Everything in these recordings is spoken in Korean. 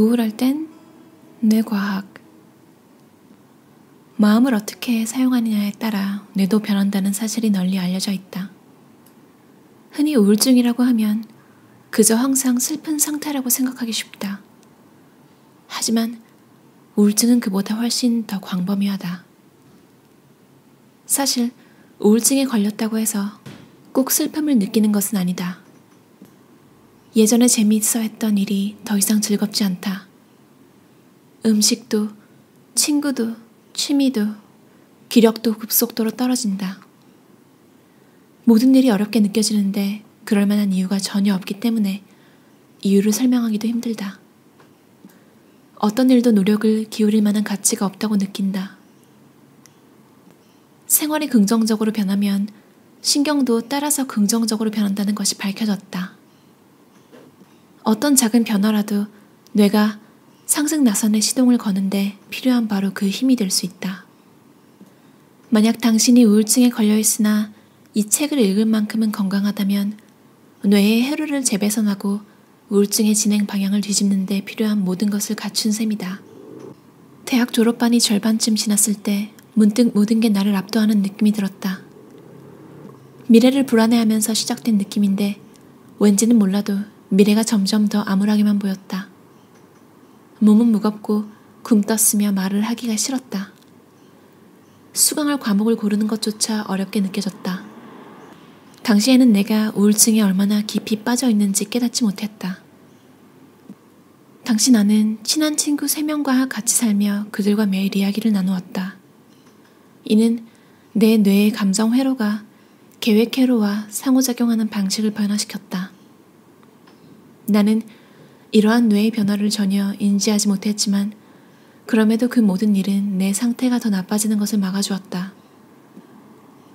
우울할 땐 뇌과학. 마음을 어떻게 사용하느냐에 따라 뇌도 변한다는 사실이 널리 알려져 있다. 흔히 우울증이라고 하면 그저 항상 슬픈 상태라고 생각하기 쉽다. 하지만 우울증은 그보다 훨씬 더 광범위하다. 사실 우울증에 걸렸다고 해서 꼭 슬픔을 느끼는 것은 아니다. 예전에 재미있어 했던 일이 더 이상 즐겁지 않다. 음식도, 친구도, 취미도, 기력도 급속도로 떨어진다. 모든 일이 어렵게 느껴지는데 그럴 만한 이유가 전혀 없기 때문에 이유를 설명하기도 힘들다. 어떤 일도 노력을 기울일 만한 가치가 없다고 느낀다. 생활이 긍정적으로 변하면 신경도 따라서 긍정적으로 변한다는 것이 밝혀졌다. 어떤 작은 변화라도 뇌가 상승 나선의 시동을 거는데 필요한 바로 그 힘이 될 수 있다. 만약 당신이 우울증에 걸려 있으나 이 책을 읽을 만큼은 건강하다면 뇌의 해로를 재배선하고 우울증의 진행 방향을 뒤집는데 필요한 모든 것을 갖춘 셈이다. 대학 졸업반이 절반쯤 지났을 때 문득 모든 게 나를 압도하는 느낌이 들었다. 미래를 불안해하면서 시작된 느낌인데 왠지는 몰라도 미래가 점점 더 암울하게만 보였다. 몸은 무겁고 굼떴으며 말을 하기가 싫었다. 수강할 과목을 고르는 것조차 어렵게 느껴졌다. 당시에는 내가 우울증에 얼마나 깊이 빠져 있는지 깨닫지 못했다. 당시 나는 친한 친구 3명과 같이 살며 그들과 매일 이야기를 나누었다. 이는 내 뇌의 감정 회로가 계획 회로와 상호작용하는 방식을 변화시켰다. 나는 이러한 뇌의 변화를 전혀 인지하지 못했지만 그럼에도 그 모든 일은 내 상태가 더 나빠지는 것을 막아주었다.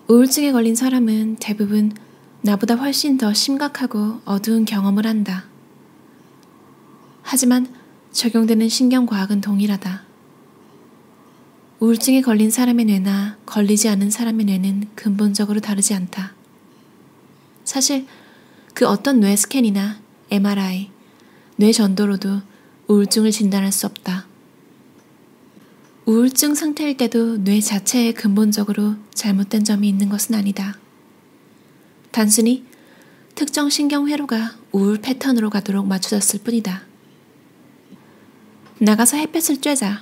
우울증에 걸린 사람은 대부분 나보다 훨씬 더 심각하고 어두운 경험을 한다. 하지만 적용되는 신경과학은 동일하다. 우울증에 걸린 사람의 뇌나 걸리지 않은 사람의 뇌는 근본적으로 다르지 않다. 사실 그 어떤 뇌 스캔이나 MRI, 뇌 전도로도 우울증을 진단할 수 없다. 우울증 상태일 때도 뇌 자체에 근본적으로 잘못된 점이 있는 것은 아니다. 단순히 특정 신경 회로가 우울 패턴으로 가도록 맞춰졌을 뿐이다. 나가서 햇볕을 쬐자.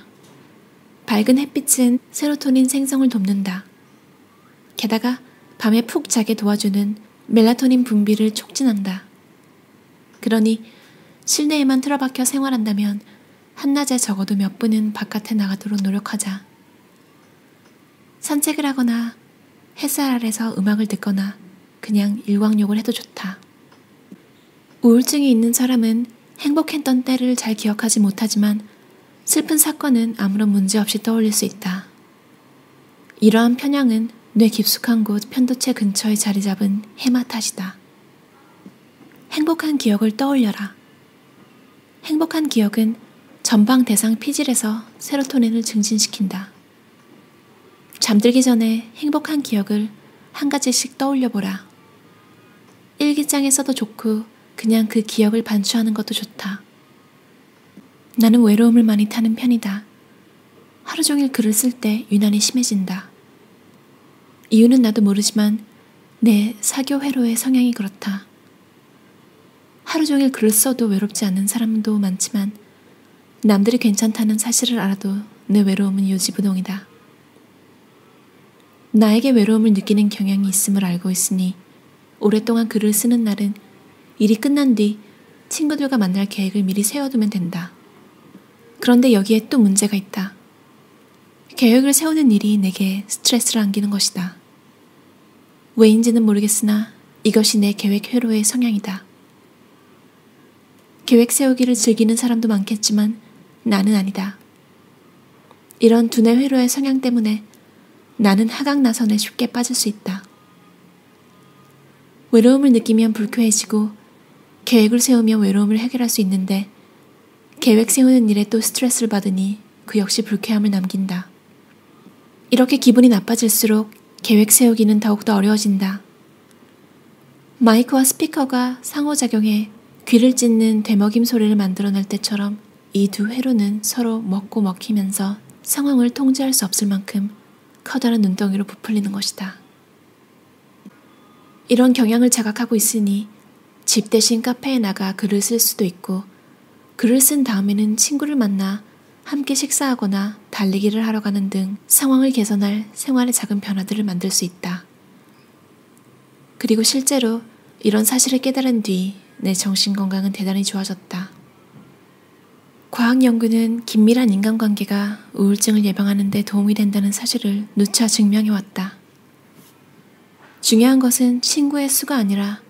밝은 햇빛은 세로토닌 생성을 돕는다. 게다가 밤에 푹 자게 도와주는 멜라토닌 분비를 촉진한다. 그러니 실내에만 틀어박혀 생활한다면 한낮에 적어도 몇 분은 바깥에 나가도록 노력하자. 산책을 하거나 햇살 아래서 음악을 듣거나 그냥 일광욕을 해도 좋다. 우울증이 있는 사람은 행복했던 때를 잘 기억하지 못하지만 슬픈 사건은 아무런 문제 없이 떠올릴 수 있다. 이러한 편향은 뇌 깊숙한 곳 편도체 근처에 자리 잡은 해마 탓이다. 행복한 기억을 떠올려라. 행복한 기억은 전방 대상 피질에서 세로토닌을 증진시킨다. 잠들기 전에 행복한 기억을 한 가지씩 떠올려 보라. 일기장에 써도 좋고 그냥 그 기억을 반추하는 것도 좋다. 나는 외로움을 많이 타는 편이다. 하루 종일 글을 쓸 때 유난히 심해진다. 이유는 나도 모르지만 내 사교 회로의 성향이 그렇다. 하루 종일 글을 써도 외롭지 않은 사람도 많지만 남들이 괜찮다는 사실을 알아도 내 외로움은 요지부동이다. 나에게 외로움을 느끼는 경향이 있음을 알고 있으니 오랫동안 글을 쓰는 날은 일이 끝난 뒤 친구들과 만날 계획을 미리 세워두면 된다. 그런데 여기에 또 문제가 있다. 계획을 세우는 일이 내게 스트레스를 안기는 것이다. 왜인지는 모르겠으나 이것이 내 계획 회로의 성향이다. 계획 세우기를 즐기는 사람도 많겠지만 나는 아니다. 이런 두뇌 회로의 성향 때문에 나는 하강 나선에 쉽게 빠질 수 있다. 외로움을 느끼면 불쾌해지고 계획을 세우며 외로움을 해결할 수 있는데 계획 세우는 일에 또 스트레스를 받으니 그 역시 불쾌함을 남긴다. 이렇게 기분이 나빠질수록 계획 세우기는 더욱더 어려워진다. 마이크와 스피커가 상호작용해 귀를 찢는 되먹임 소리를 만들어낼 때처럼 이두 회로는 서로 먹고 먹히면서 상황을 통제할 수 없을 만큼 커다란 눈덩이로 부풀리는 것이다. 이런 경향을 자각하고 있으니 집 대신 카페에 나가 글을 쓸 수도 있고 글을 쓴 다음에는 친구를 만나 함께 식사하거나 달리기를 하러 가는 등 상황을 개선할 생활의 작은 변화들을 만들 수 있다. 그리고 실제로 이런 사실을 깨달은 뒤 내 정신 건강은 대단히 좋아졌다. 과학 연구는 긴밀한 인간관계가 우울증을 예방하는 데 도움이 된다는 사실을 누차 증명해 왔다. 중요한 것은 친구의 수가 아니라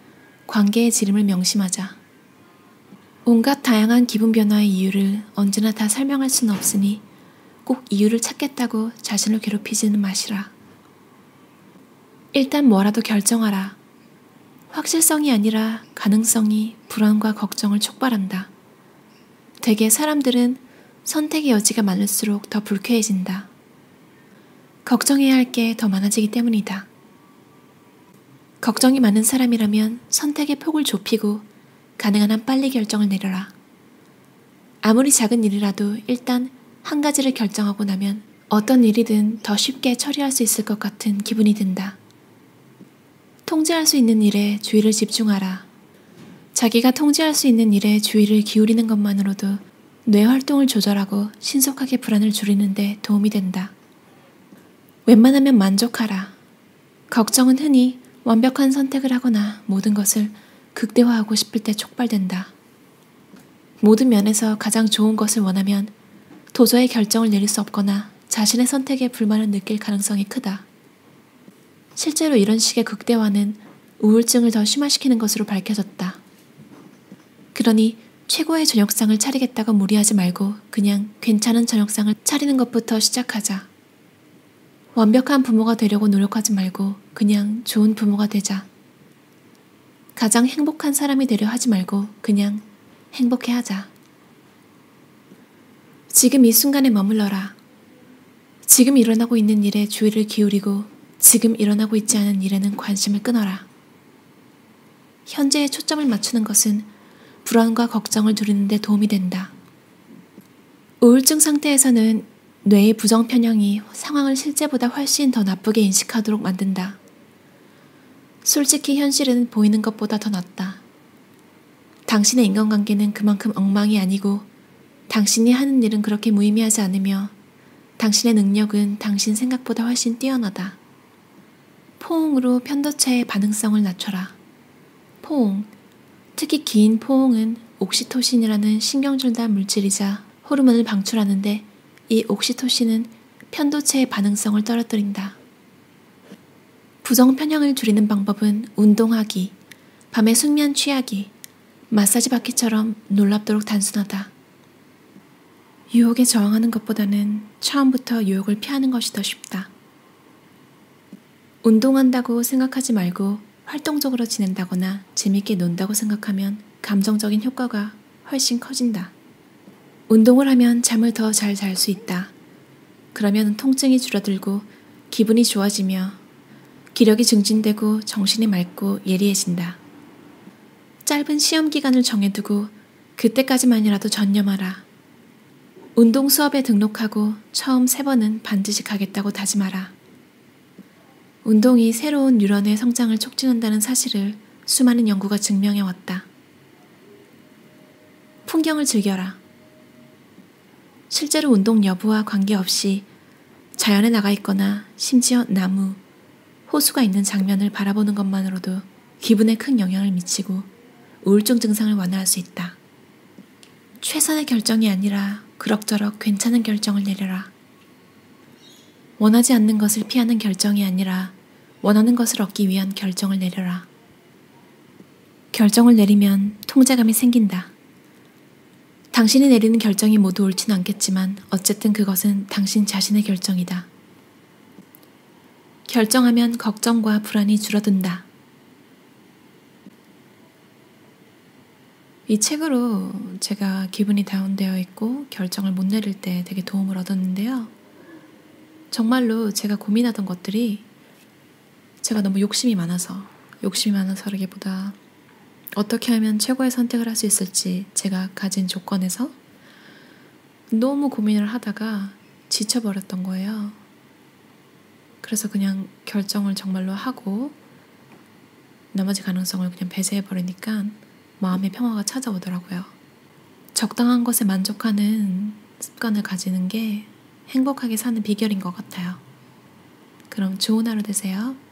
관계의 지름을 명심하자. 온갖 다양한 기분 변화의 이유를 언제나 다 설명할 수는 없으니 꼭 이유를 찾겠다고 자신을 괴롭히지는 마시라. 일단 뭐라도 결정하라. 확실성이 아니라 가능성이 불안과 걱정을 촉발한다. 대개 사람들은 선택의 여지가 많을수록 더 불쾌해진다. 걱정해야 할 게 더 많아지기 때문이다. 걱정이 많은 사람이라면 선택의 폭을 좁히고 가능한 한 빨리 결정을 내려라. 아무리 작은 일이라도 일단 한 가지를 결정하고 나면 어떤 일이든 더 쉽게 처리할 수 있을 것 같은 기분이 든다. 통제할 수 있는 일에 주의를 집중하라. 자기가 통제할 수 있는 일에 주의를 기울이는 것만으로도 뇌 활동을 조절하고 신속하게 불안을 줄이는데 도움이 된다. 웬만하면 만족하라. 걱정은 흔히 완벽한 선택을 하거나 모든 것을 극대화하고 싶을 때 촉발된다. 모든 면에서 가장 좋은 것을 원하면 도저히 결정을 내릴 수 없거나 자신의 선택에 불만을 느낄 가능성이 크다. 실제로 이런 식의 극대화는 우울증을 더 심화시키는 것으로 밝혀졌다. 그러니 최고의 저녁상을 차리겠다고 무리하지 말고 그냥 괜찮은 저녁상을 차리는 것부터 시작하자. 완벽한 부모가 되려고 노력하지 말고 그냥 좋은 부모가 되자. 가장 행복한 사람이 되려 하지 말고 그냥 행복해 하자. 지금 이 순간에 머물러라. 지금 일어나고 있는 일에 주의를 기울이고 지금 일어나고 있지 않은 일에는 관심을 끊어라. 현재에 초점을 맞추는 것은 불안과 걱정을 줄이는데 도움이 된다. 우울증 상태에서는 뇌의 부정 편향이 상황을 실제보다 훨씬 더 나쁘게 인식하도록 만든다. 솔직히 현실은 보이는 것보다 더 낫다. 당신의 인간관계는 그만큼 엉망이 아니고 당신이 하는 일은 그렇게 무의미하지 않으며 당신의 능력은 당신 생각보다 훨씬 뛰어나다. 포옹으로 편도체의 반응성을 낮춰라. 포옹, 특히 긴 포옹은 옥시토신이라는 신경줄단 물질이자 호르몬을 방출하는데 이 옥시토신은 편도체의 반응성을 떨어뜨린다. 부정 편향을 줄이는 방법은 운동하기, 밤에 숙면 취하기, 마사지 받기처럼 놀랍도록 단순하다. 유혹에 저항하는 것보다는 처음부터 유혹을 피하는 것이 더 쉽다. 운동한다고 생각하지 말고 활동적으로 지낸다거나 재밌게 논다고 생각하면 감정적인 효과가 훨씬 커진다. 운동을 하면 잠을 더 잘 잘 수 있다. 그러면 통증이 줄어들고 기분이 좋아지며 기력이 증진되고 정신이 맑고 예리해진다. 짧은 시험 기간을 정해두고 그때까지만이라도 전념하라. 운동 수업에 등록하고 처음 세 번은 반드시 가겠다고 다짐하라. 운동이 새로운 뉴런의 성장을 촉진한다는 사실을 수많은 연구가 증명해 왔다. 풍경을 즐겨라. 실제로 운동 여부와 관계없이 자연에 나가 있거나 심지어 나무, 호수가 있는 장면을 바라보는 것만으로도 기분에 큰 영향을 미치고 우울증 증상을 완화할 수 있다. 최선의 결정이 아니라 그럭저럭 괜찮은 결정을 내려라. 원하지 않는 것을 피하는 결정이 아니라 원하는 것을 얻기 위한 결정을 내려라. 결정을 내리면 통제감이 생긴다. 당신이 내리는 결정이 모두 옳지는 않겠지만 어쨌든 그것은 당신 자신의 결정이다. 결정하면 걱정과 불안이 줄어든다. 이 책으로 제가 기분이 다운되어 있고 결정을 못 내릴 때 되게 도움을 얻었는데요. 정말로 제가 고민하던 것들이 제가 너무 욕심이 많아서, 욕심이 많아서라기보다 어떻게 하면 최고의 선택을 할 수 있을지 제가 가진 조건에서 너무 고민을 하다가 지쳐버렸던 거예요. 그래서 그냥 결정을 정말로 하고 나머지 가능성을 그냥 배제해버리니까 마음의 평화가 찾아오더라고요. 적당한 것에 만족하는 습관을 가지는 게 행복하게 사는 비결인 것 같아요. 그럼 좋은 하루 되세요.